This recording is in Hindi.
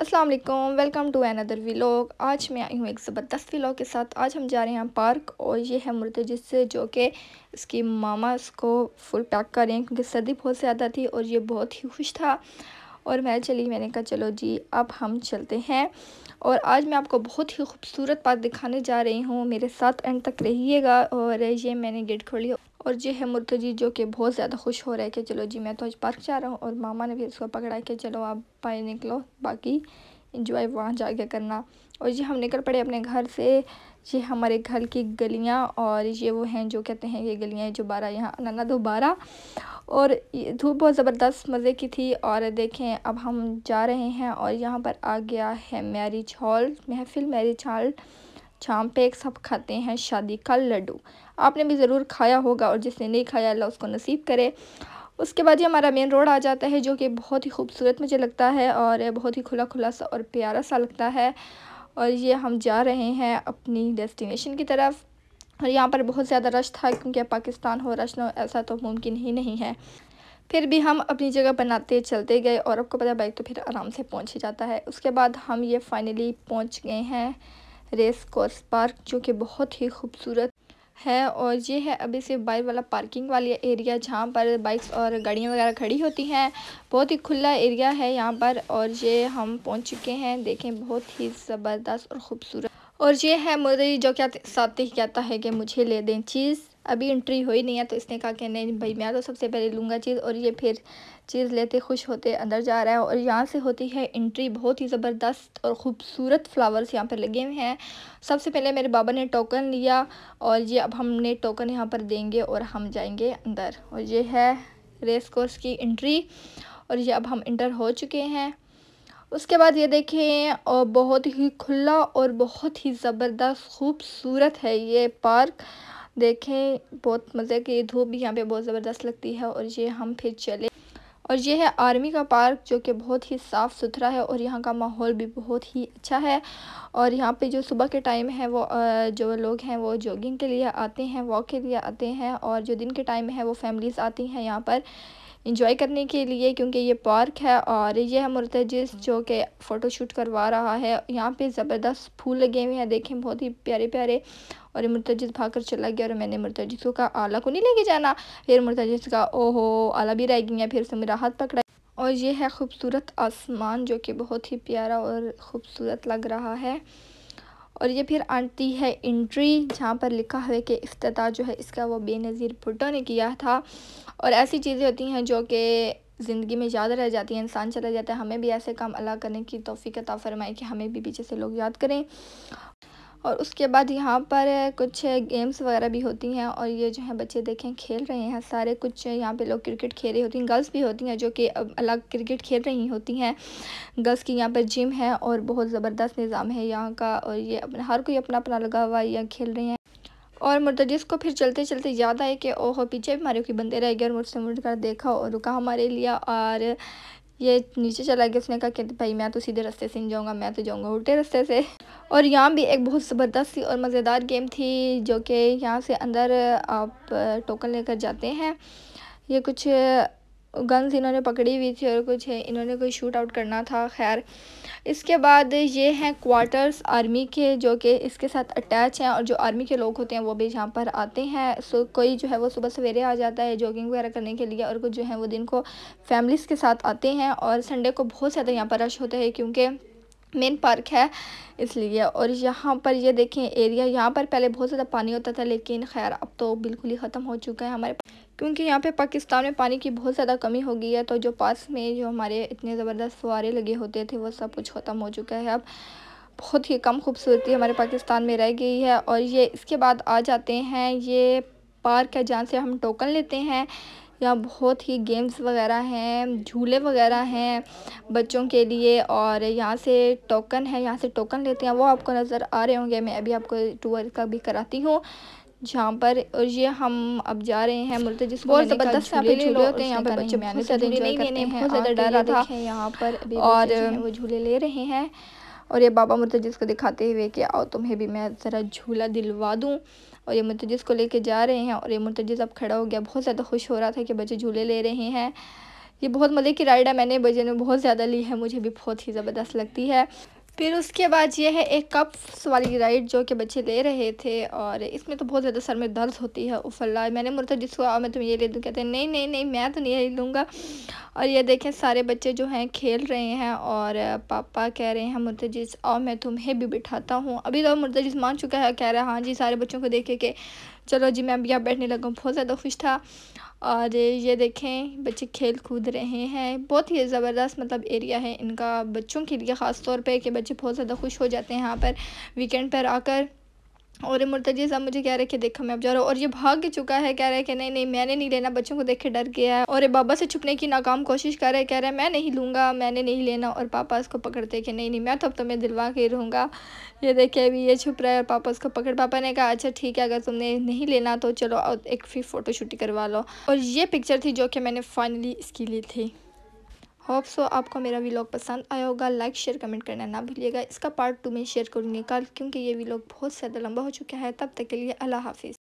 Aslam welcome to another vlog आज मैं आई हूँ एक ज़बरदस्त व्लॉग के साथ। आज हम जा रहे हैं पार्क और ये है मुर्तजिस जो कि इसकी मामा इसको फुल पैक कर रहे हैं क्योंकि सर्दी बहुत ज़्यादा थी और ये बहुत ही खुश था। और मैं चली, मैंने कहा, चलो जी, अब हम चलते हैं। और आज मैं आपको बहुत ही खूबसूरत पार्क दिखाने जा रही हूँ। मेरे साथ एंड तक रहिएगा और ये मैंने गेट खोली और ये है मुर्तजी, जो कि बहुत ज़्यादा खुश हो रहा है कि चलो जी, मैं तो आज पार्क जा रहा हूँ। और मामा ने भी इसको पकड़ा कि चलो आप पाए निकलो, बाकी इंजॉय वहाँ जाके करना। और जी हम निकल पड़े अपने घर से। ये हमारे घर की गलियाँ और ये वो हैं जो कहते हैं ये गलियाँ जो बारह यहाँ नन्ना दो बारह और धूप बहुत ज़बरदस्त मज़े की थी और देखें, अब हम जा रहे हैं और यहाँ पर आ गया है marriage hall, Mahfil marriage hall. शाम पे एक सब खाते हैं शादी का लड्डू। आपने भी ज़रूर खाया होगा और जिसने नहीं खाया, अल्लाह उसको नसीब करे। उसके बाद ये हमारा मेन रोड आ जाता है जो कि बहुत ही खूबसूरत मुझे लगता है और बहुत ही खुला खुला सा और प्यारा सा लगता है। और ये हम जा रहे हैं अपनी डेस्टिनेशन की तरफ़। और यहाँ पर बहुत ज़्यादा रश था क्योंकि पाकिस्तान हो रश न ऐसा तो मुमकिन ही नहीं है। फिर भी हम अपनी जगह बनाते चलते गए और आपको पता बाइक तो फिर आराम से पहुँच ही जाता है। उसके बाद हम ये फाइनली पहुँच गए हैं रेस कोर्स पार्क जो कि बहुत ही खूबसूरत है और ये है अभी से बाइक वाला पार्किंग वाली एरिया जहाँ पर बाइक्स और गाड़ियाँ वगैरह खड़ी होती हैं। बहुत ही खुला एरिया है यहाँ पर और ये हम पहुँच चुके हैं। देखें, बहुत ही ज़बरदस्त और ख़ूबसूरत। और ये है मुझे जो क्या साथ ही कहता है कि मुझे ले दें चीज़। अभी एंट्री हुई नहीं है तो इसने कहा कि नहीं भाई, मैं तो सबसे पहले लूँगा चीज़ और ये फिर चीज़ लेते खुश होते अंदर जा रहा है और यहाँ से होती है एंट्री बहुत ही ज़बरदस्त और ख़ूबसूरत फ्लावर्स यहाँ पर लगे हुए हैं। सबसे पहले मेरे बाबा ने टोकन लिया और ये अब हमने टोकन यहाँ पर देंगे और हम जाएँगे अंदर। और ये है रेस कोर्स की एंट्री और ये अब हम इंटर हो चुके हैं। उसके बाद ये देखें और बहुत ही खुला और बहुत ही ज़बरदस्त, खूबसूरत है ये पार्क देखें, बहुत मज़े की धूप भी यहाँ पे बहुत ज़बरदस्त लगती है और ये हम फिर चले। और ये है आर्मी का पार्क, जो कि बहुत ही साफ़ सुथरा है और यहाँ का माहौल भी बहुत ही अच्छा है। और यहाँ पे जो सुबह के टाइम है वो जो लोग हैं वो जॉगिंग के लिए आते हैं, वॉक के लिए आते हैं और जो दिन के टाइम है वो फैमिलीज़ आती हैं यहाँ पर इंजॉय करने के लिए, क्योंकि ये पार्क है और ये है मुर्तजिस जो कि फ़ोटो शूट करवा रहा है। यहाँ पे ज़बरदस्त फूल लगे हुए हैं, देखें बहुत ही प्यारे प्यारे और ये मुर्तजिस भाग कर चला गया और मैंने मुर्तजिसों का आला को नहीं लेके जाना? फिर मुर्तजिस का ओहो, आला भी रह गई है, फिर से मेरा हाथ पकड़ा और ये है खूबसूरत आसमान, जो कि बहुत ही प्यारा और ख़ूबसूरत लग रहा है। और ये फिर आती है इंट्री जहाँ पर लिखा है कि अफ्ताह जो है, इसका वो बेनज़ीर भुट्टो ने किया था। और ऐसी चीज़ें होती हैं जो कि ज़िंदगी में याद रह जाती हैं, इंसान चला जाता है। हमें भी ऐसे काम अल्लाह करने की तोफ़ी अता फ़रमाए कि हमें भी पीछे से लोग याद करें। और उसके बाद यहाँ पर कुछ गेम्स वगैरह भी होती हैं और ये जो है बच्चे देखें खेल रहे हैं। सारे कुछ यहाँ पे लोग क्रिकेट खेल रही होती हैं। गर्ल्स भी होती हैं जो कि अलग क्रिकेट खेल रही होती हैं। गर्ल्स की यहाँ पर जिम है और बहुत ज़बरदस्त निज़ाम है यहाँ का और ये अपना, हर कोई अपना अपना लगा हुआ है खेल रहे हैं। और मुर्तजिस को फिर चलते चलते याद आए कि ओहो, पीछे भी हमारे कोई बंदे रह गए और मुझसे मुड़ कर देखा और रुका हमारे लिए और ये नीचे चला गया, उसने कहा कि भाई मैं तो सीधे रास्ते से नहीं जाऊँगा, मैं तो जाऊँगा उल्टे रास्ते से। और यहाँ भी एक बहुत ज़बरदस्त और मज़ेदार गेम थी, जो कि यहाँ से अंदर आप टोकन लेकर जाते हैं। ये कुछ गन्स इन्होंने पकड़ी हुई थी और कुछ, इन्होंने कोई शूट आउट करना था, खैर। इसके बाद ये हैं क्वार्टर्स आर्मी के, जो कि इसके साथ अटैच हैं और जो आर्मी के लोग होते हैं, वो भी यहाँ पर आते हैं। सो कोई जो है वो सुबह सवेरे आ जाता है जॉगिंग वगैरह करने के लिए और कुछ जो है वो दिन को फैमिलीज़ के साथ आते हैं और संडे को बहुत ज़्यादा यहाँ पर रश होता है क्योंकि मेन पार्क है, इसलिए। और यहाँ पर ये देखें, एरिया यहाँ पर पहले बहुत ज़्यादा पानी होता था, लेकिन खैर अब तो बिल्कुल ही ख़त्म हो चुका है हमारे क्योंकि यहाँ पे पाकिस्तान में पानी की बहुत ज़्यादा कमी हो गई है तो जो पास में जो हमारे इतने ज़बरदस्त फुहारे लगे होते थे, वो सब कुछ ख़त्म हो चुका है। अब बहुत ही कम खूबसूरती हमारे पाकिस्तान में रह गई है। और ये इसके बाद आ जाते हैं, ये पार्क है जहाँ से हम टोकन लेते हैं। यहाँ बहुत ही गेम्स वगैरह हैं झूले वगैरह हैं बच्चों के लिए और यहाँ से टोकन है यहाँ से टोकन लेते हैं वो आपको नज़र आ रहे होंगे। मैं अभी आपको टूर का भी कराती हूँ जहाँ पर और ये हम अब जा रहे हैं मुल्क जिस बहुत ज़बरदस्त यहाँ पे झूले होते हैं यहाँ पे बच्चे बहुत ज़्यादा नहीं लेने हैं बहुत ज़्यादा डर रहा था। यहाँ पर और वो झूले ले रहे हैं और ये बाबा मुर्तजिस को दिखाते हुए कि आओ तुम्हें भी मैं ज़रा झूला दिलवा दूँ। और ये मुर्तजिस को लेके जा रहे हैं और ये मुर्तजिस अब खड़ा हो गया। बहुत ज़्यादा खुश हो रहा था कि बच्चे झूले ले रहे हैं। ये बहुत मज़े की राइड है मैंने बजे में बहुत ज़्यादा ली है, मुझे भी बहुत ही ज़बरदस्त लगती है। फिर उसके बाद ये है एक कप वाली राइड जो कि बच्चे ले रहे थे और इसमें तो बहुत ज़्यादा सर में दर्द होती है, उफल्ला। मैंने मुर्ता जिसको आओ, मैं तुम ये ले दूँ। कहते हैं, नहीं नहीं नहीं, मैं तो नहीं ले लूँगा। और ये देखें, सारे बच्चे जो हैं खेल रहे हैं और पापा कह रहे हैं मुर्तजिस आओ, मैं तुम्हें भी बिठाता हूँ। अभी तो मुर्तजिस मान चुका है, कह रहा है हाँ जी, सारे बच्चों को देखे के चलो जी, मैं अभी यहाँ बैठने लगा बहुत ज़्यादा खुश था। और ये देखें, बच्चे खेल कूद रहे हैं। बहुत ही ज़बरदस्त मतलब एरिया है इनका बच्चों के लिए ख़ास तौर पे कि बच्चे बहुत ज़्यादा खुश हो जाते हैं यहाँ पर वीकेंड पर आकर। और मुर्तजी साहब मुझे कह रहे कि देखा मैं अब जा रहा हूँ। और ये भाग चुका है, कह रहे हैं कि नहीं नहीं, मैंने नहीं लेना, बच्चों को देख के डर गया है। और बाबा से छुपने की नाकाम कोशिश कर रहे कह रहे हैं, मैं नहीं लूँगा, मैंने नहीं लेना। और पापा उसको पकड़ते कि नहीं नहीं, मैं तो अब तुम्हें दिलवा के रहूँगा। ये देखे अभी ये छुप रहा है और पापा उसको पकड़। पापा ने कहा अच्छा ठीक है, अगर तुमने नहीं लेना तो चलो एक फिर फ़ोटो शूटी करवा लो। और ये पिक्चर थी जो कि मैंने फाइनली इसकी ली थी। होप सो आपको मेरा वीलॉग पसंद आया होगा। लाइक शेयर कमेंट करना ना भूलिएगा। इसका पार्ट टू में शेयर करूँगी कल, क्योंकि ये वीलॉग बहुत ज़्यादा लंबा हो चुका है। तब तक के लिए अल्लाह हाफिज़।